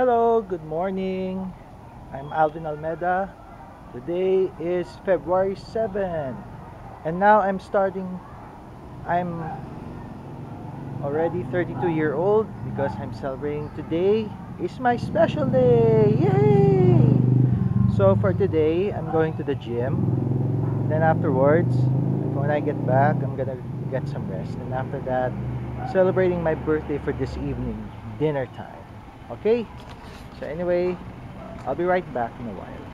Hello, good morning. I'm Alvin Almeda. Today is February 7 and now I'm starting I'm already 32 year old because I'm celebrating today is my special day. Yay! So for today, I'm going to the gym. Then afterwards, when I get back, I'm gonna get some rest. And after that, celebrating my birthday for this evening, dinner time. Okay? So anyway, I'll be right back in a while.